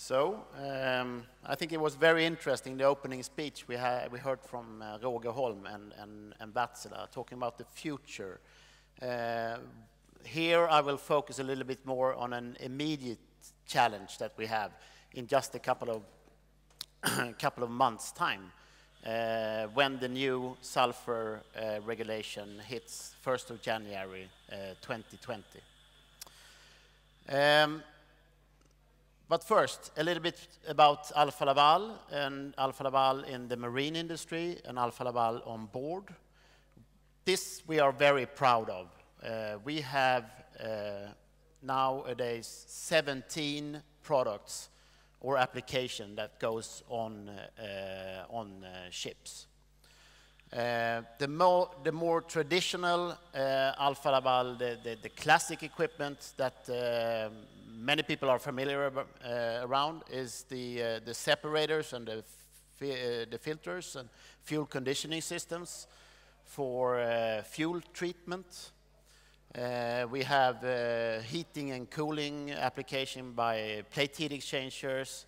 So, um, I think it was very interesting, the opening speech we, we heard from uh, Roger Holm and, and, and Wärtsilä talking about the future. Uh, here I will focus a little bit more on an immediate challenge that we have in just a couple of, couple of months' time uh, when the new sulfur uh, regulation hits 1st of January 2020. Uh, um, but first, a little bit about Alfa Laval and Alfa Laval in the marine industry and Alfa Laval on board. This we are very proud of. Uh, we have uh, nowadays 17 products or application that goes on, uh, on uh, ships. Uh, the, more, the more traditional uh, Alfa Laval, the, the, the, classic equipment that many people are familiar uh, around is the, uh, the separators and the, fi uh, the filters and fuel conditioning systems for uh, fuel treatment. Uh, we have uh, heating and cooling application by plate heat exchangers,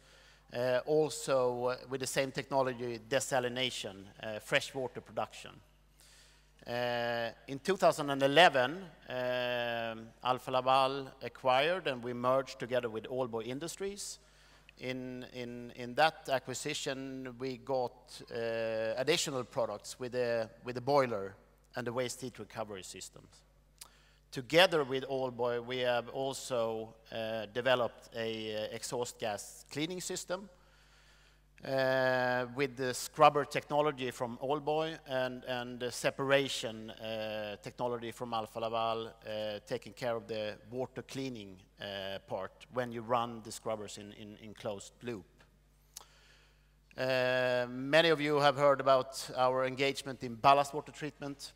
also with the same technology, desalination, freshwater production. Uh, in 2011, um, Alfa Laval acquired and we merged together with Aalborg Industries. In, in, in that acquisition, we got uh, additional products with the, with the boiler and the waste heat recovery systems. Together with Aalborg, we have also uh, developed a uh, exhaust gas cleaning system uh, with the scrubber technology from Aalborg and, and the separation uh, technology from Alfa Laval, uh, taking care of the water cleaning uh, part when you run the scrubbers in, in, in closed loop. Uh, many of you have heard about our engagement in ballast water treatment,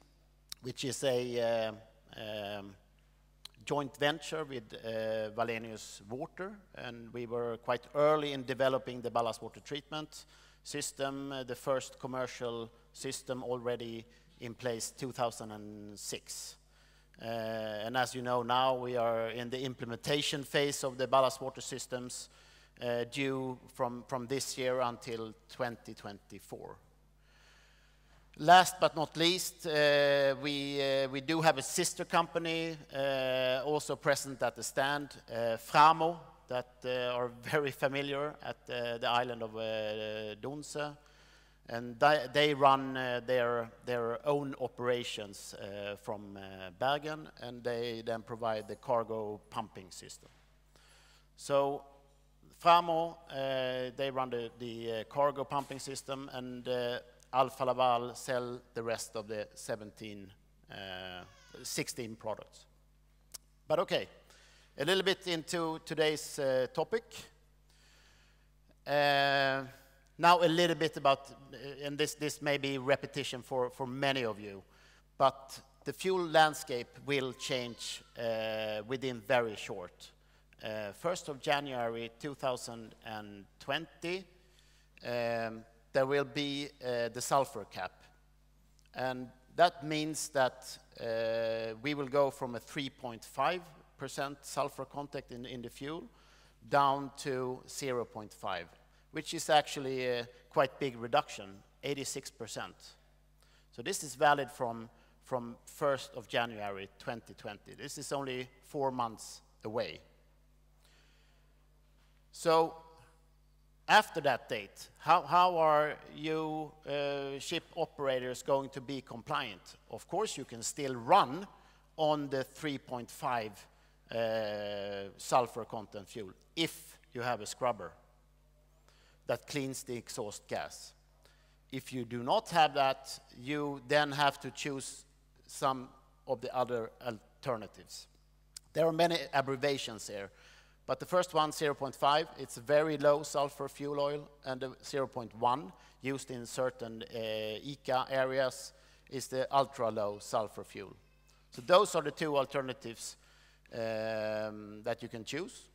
which is a uh, um, joint venture with uh, Wallenius Water, and we were quite early in developing the ballast water treatment system, uh, the first commercial system already in place 2006. Uh, and as you know now, we are in the implementation phase of the ballast water systems uh, due from, from this year until 2024. Last but not least, uh, we, uh, we do have a sister company uh, also present at the stand, uh, Framo, that uh, are very familiar at uh, the island of Donsö. And they run their, own operations from Bergen, and they then provide the cargo pumping system. So Framo, they run the, the cargo pumping system, and Alfa Laval sell the rest of the 17, uh, 16 products. But okay, a little bit into today's uh, topic. Uh, now a little bit about, and this, this may be repetition for, for many of you, but the fuel landscape will change within very short. 1st uh, of January 2020, um, there will be uh, the sulfur cap. And that means that uh, we will go from a 3.5% sulfur content in, in the fuel down to 0.5, which is actually a quite big reduction, 86%. So this is valid from, from 1st of January 2020. This is only four months away. So after that date, how, how are you uh, ship operators going to be compliant? Of course, you can still run on the 3.5 uh, sulfur content fuel if you have a scrubber that cleans the exhaust gas. If you do not have that, you then have to choose some of the other alternatives. There are many abbreviations here. But the first one, 0.5, it's a very low sulfur fuel oil, and the 0.1, used in certain uh, ECA areas, is the ultra-low sulfur fuel. So those are the two alternatives um, that you can choose.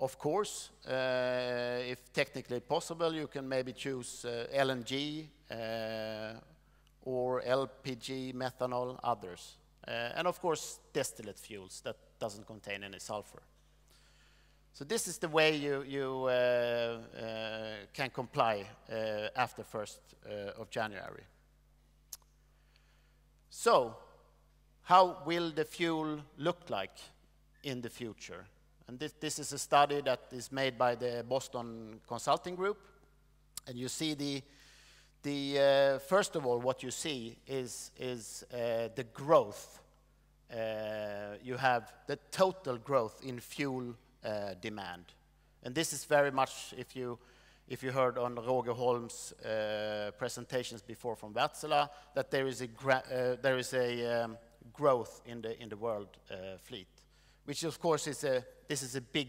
Of course, uh, if technically possible, you can maybe choose uh, LNG uh, or LPG, methanol, others. Uh, and of course, distillate fuels that doesn't contain any sulfur. So this is the way you, you uh, uh, can comply uh, after 1st uh, of January. So, how will the fuel look like in the future? And this, this is a study that is made by the Boston Consulting Group. And you see the, the uh, first of all, what you see is, is uh, the growth. You have the total growth in fuel uh, demand. And this is very much, if you, if you heard on Roger Holm's uh, presentations before from Wärtsilä, that there is a, uh, there is a um, growth in the, in the world fleet which of course is a, this is a big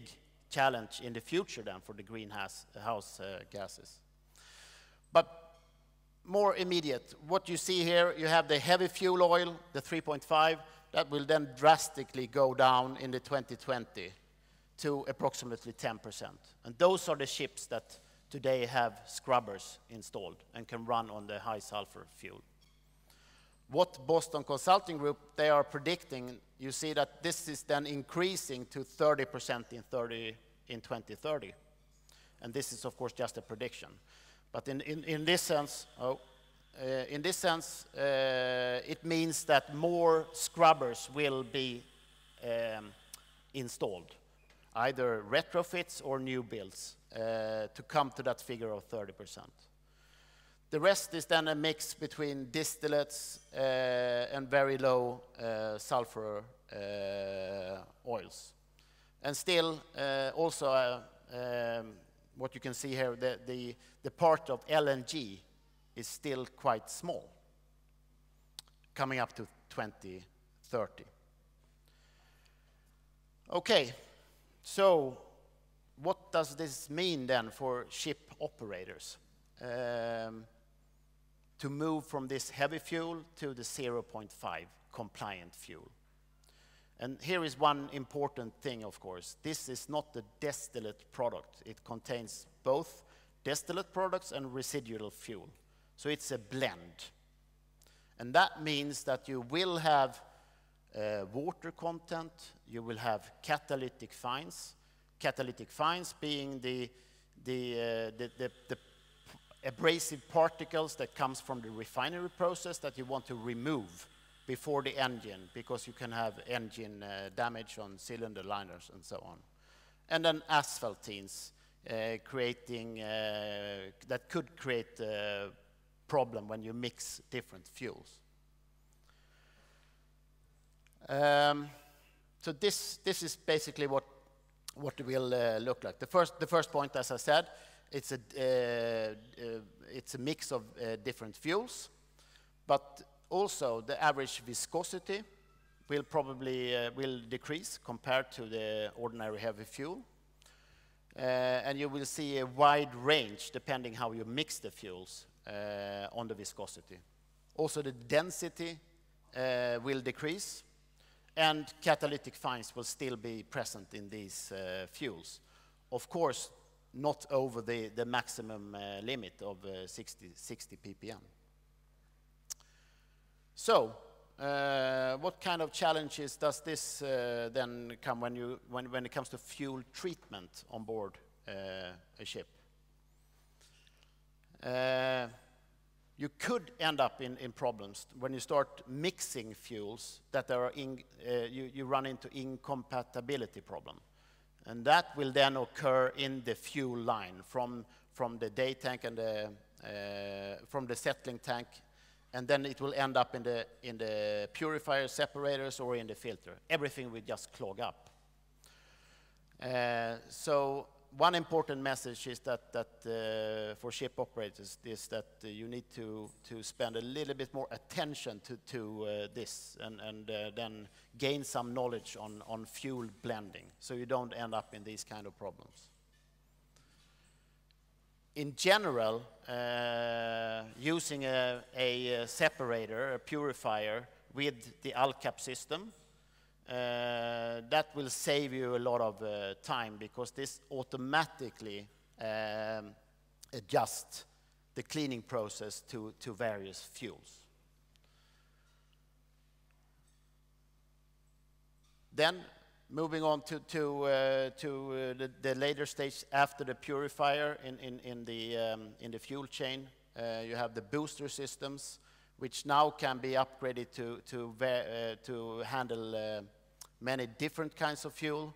challenge in the future then for the greenhouse house, uh, gases. But more immediate, what you see here, you have the heavy fuel oil, the 3.5, that will then drastically go down in the 2020 to approximately 10%. And those are the ships that today have scrubbers installed and can run on the high sulfur fuel what Boston Consulting Group, they are predicting, you see that this is then increasing to 30% in, 30, in 2030. And this is, of course, just a prediction. But in, in, in this sense, oh, uh, in this sense, uh, it means that more scrubbers will be um, installed, either retrofits or new builds, uh, to come to that figure of 30 percent. The rest is then a mix between distillates uh, and very low uh, sulfur oils. And still, also, um, what you can see here, the, the, the part of LNG is still quite small, coming up to 2030. Okay, so what does this mean then for ship operators? Um, to move from this heavy fuel to the 0.5 compliant fuel. And here is one important thing, of course. This is not the distillate product. It contains both distillate products and residual fuel. So it's a blend. And that means that you will have uh, water content, you will have catalytic fines, catalytic fines being the, the, uh, the, the, the abrasive particles that comes from the refinery process that you want to remove before the engine because you can have engine uh, damage on cylinder liners and so on. And then asphaltenes uh, creating, uh, that could create a problem when you mix different fuels. Um, so this, this is basically what, what it will uh, look like. The first, the first point, as I said, it's a, uh, uh, it's a mix of uh, different fuels, but also the average viscosity will probably will decrease compared to the ordinary heavy fuel. and you will see a wide range depending how you mix the fuels on the viscosity. Also, the density uh, will decrease, and catalytic fines will still be present in these uh, fuels. Of course, not over the, the maximum uh, limit of uh, 60, 60 ppm. So, uh, what kind of challenges does this uh, then come when, you, when, when it comes to fuel treatment on board uh, a ship? Uh, you could end up in, in, problems when you start mixing fuels that there are in, you, you run into incompatibility problem. And that will then occur in the fuel line from, from the day tank and the, uh, from the settling tank, and then it will end up in the, in the purifier separators or in the filter. Everything will just clog up. Uh, so one important message is that, that uh, for ship operators is that you need to, to spend a little bit more attention to, to uh, this and, and uh, then gain some knowledge on, on fuel blending so you don't end up in these kind of problems. In general, uh, using a, a separator, a purifier, with the ALCAP system that will save you a lot of uh, time because this automatically um, adjusts the cleaning process to, to various fuels. Then Moving on to, to, uh, to uh, the, the, later stage after the purifier in, in, in, the, um, in the fuel chain, uh, you have the booster systems, which now can be upgraded to, to, uh, to handle uh, many different kinds of fuel.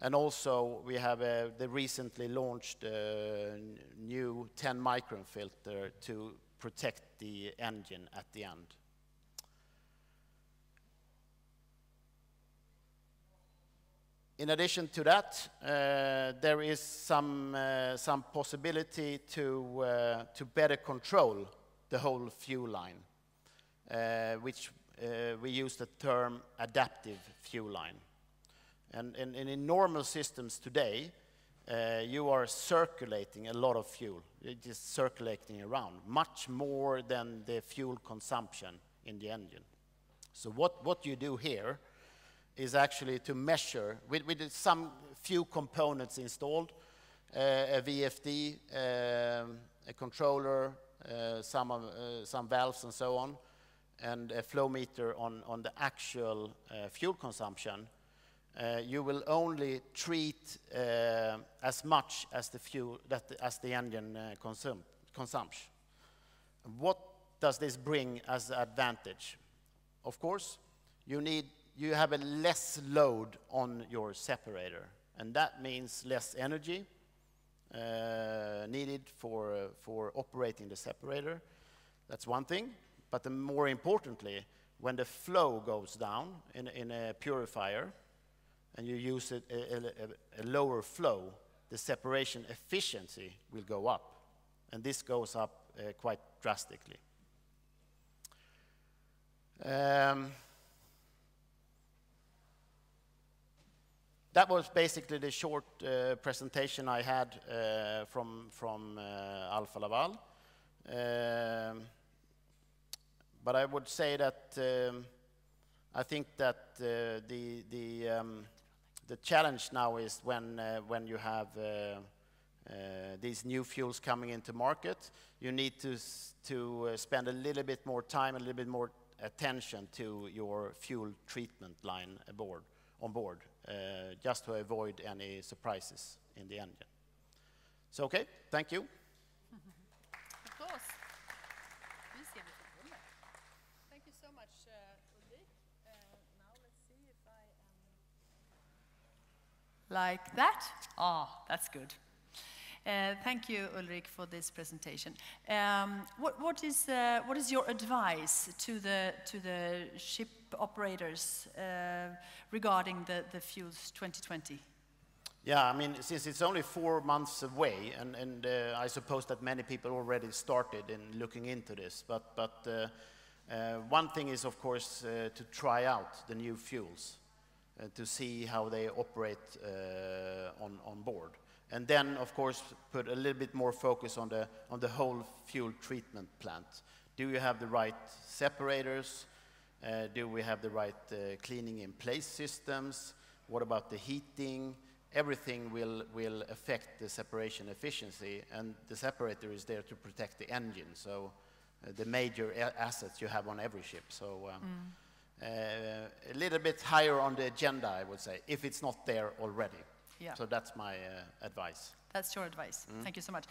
And also we have uh, the recently launched new 10 micron filter to protect the engine at the end. In addition to that, uh, there is some, uh, some possibility to, uh, to better control the whole fuel line, uh, which uh, we use the term adaptive fuel line. And, and, and in normal systems today, uh, you are circulating a lot of fuel. You're circulating around, much more than the fuel consumption in the engine. So what, what you do here is actually to measure, with, with some few components installed, uh, a VFD, um, a controller, uh, some, of, uh, some valves and so on, and a flow meter on, on the actual uh, fuel consumption, uh, you will only treat uh, as much as the fuel that as the engine consum consumes. What does this bring as advantage? Of course, you need you have a less load on your separator, and that means less energy uh, needed for, uh, for operating the separator. That's one thing. But the more importantly, when the flow goes down in, in a purifier, and you use a, a, a, lower flow, the separation efficiency will go up. And this goes up uh, quite drastically. Um, that was basically the short uh, presentation I had uh, from, from uh, Alfa Laval. Um, but I would say that um, I think that uh, the, the, um, the challenge now is when, uh, when you have uh, these new fuels coming into market, you need to, to spend a little bit more time, a little bit more attention to your fuel treatment line aboard, on board. Uh, just to avoid any surprises in the engine. So, okay, thank you. of course. Thank you so much, uh, Ulrik. Uh, now let's see if I am... Like that? Ah, oh, that's good. Uh, thank you, Ulrik, for this presentation. Um, what, what, is, uh, what is your advice to the, to the ship operators uh, regarding the, the Fuels 2020? Yeah, I mean, since it's only four months away, and, and uh, I suppose that many people already started in looking into this, but, but uh, uh, one thing is, of course, to try out the new fuels, to see how they operate uh, on, on board. And then, of course, put a little bit more focus on the, on the whole fuel treatment plant. Do you have the right separators? Uh, do we have the right uh, cleaning in place systems? What about the heating? Everything will, will affect the separation efficiency, and the separator is there to protect the engine, so uh, the major assets you have on every ship. So um, mm. A little bit higher on the agenda, I would say, if it's not there already. Yeah. So that's my advice. That's your advice. Mm. Thank you so much.